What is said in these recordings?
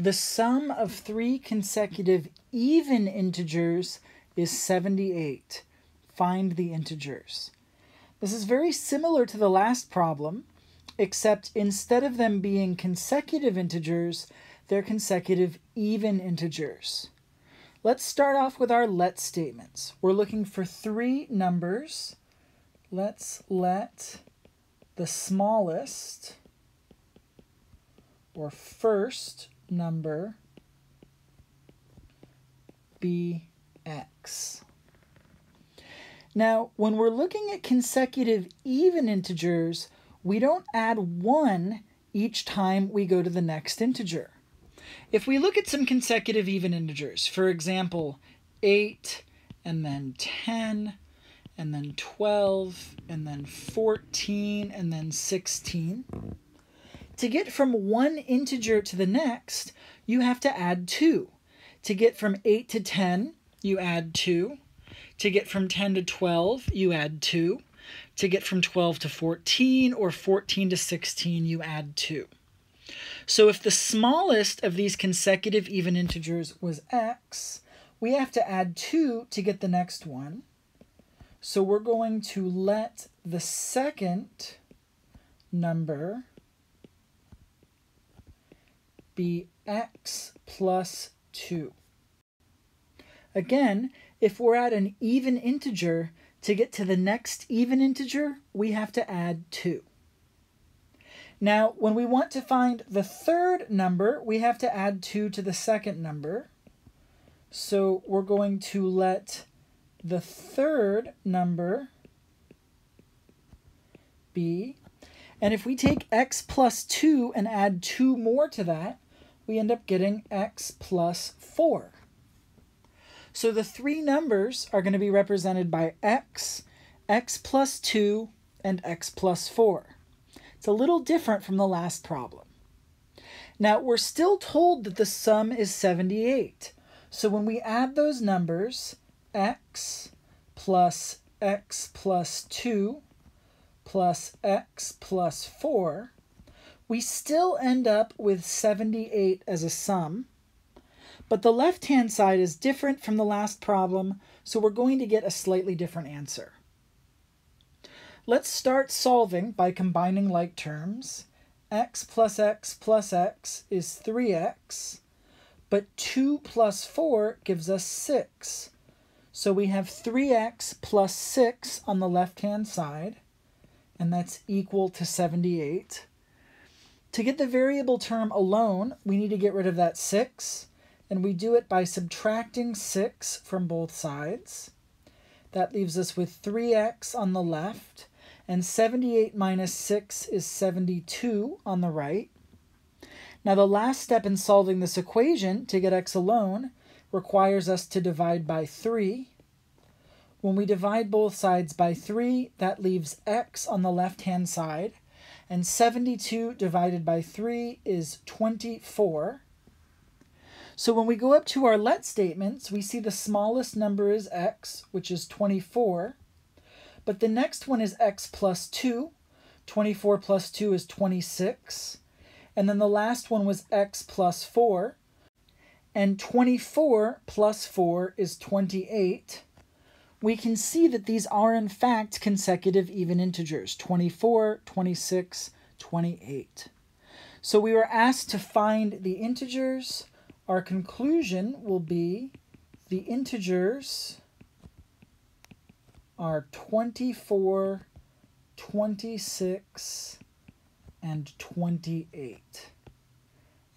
The sum of three consecutive even integers is 78. Find the integers. This is very similar to the last problem, except instead of them being consecutive integers, they're consecutive even integers. Let's start off with our let statements. We're looking for three numbers. Let's let the smallest or first number bx. Now, when we're looking at consecutive even integers, we don't add 1 each time we go to the next integer. If we look at some consecutive even integers, for example, 8 and then 10 and then 12 and then 14 and then 16, to get from one integer to the next, you have to add 2. To get from 8 to 10, you add 2. To get from 10 to 12, you add 2. To get from 12 to 14 or 14 to 16, you add 2. So if the smallest of these consecutive even integers was x, we have to add 2 to get the next one. So we're going to let the second number be x plus 2. Again, if we're at an even integer, to get to the next even integer, we have to add 2. Now, when we want to find the third number, we have to add 2 to the second number. So we're going to let the third number be, and if we take x plus 2 and add 2 more to that, we end up getting x plus 4. So the three numbers are going to be represented by x, x plus 2, and x plus 4. It's a little different from the last problem. Now, we're still told that the sum is 78. So when we add those numbers, x plus x plus 2 plus x plus 4, we still end up with 78 as a sum, but the left-hand side is different from the last problem, so we're going to get a slightly different answer. Let's start solving by combining like terms. x plus x plus x is 3x, but 2 plus 4 gives us 6. So we have 3x plus 6 on the left-hand side, and that's equal to 78. To get the variable term alone, we need to get rid of that 6, and we do it by subtracting 6 from both sides. That leaves us with 3x on the left, and 78 minus 6 is 72 on the right. Now the last step in solving this equation to get x alone requires us to divide by 3. When we divide both sides by 3, that leaves x on the left-hand side, and 72 divided by 3 is 24. So when we go up to our let statements, we see the smallest number is x, which is 24. But the next one is x plus 2. 24 plus 2 is 26. And then the last one was x plus 4. And 24 plus 4 is 28 we can see that these are in fact consecutive even integers, 24, 26, 28. So we were asked to find the integers. Our conclusion will be the integers are 24, 26, and 28.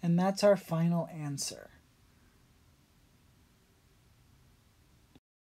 And that's our final answer.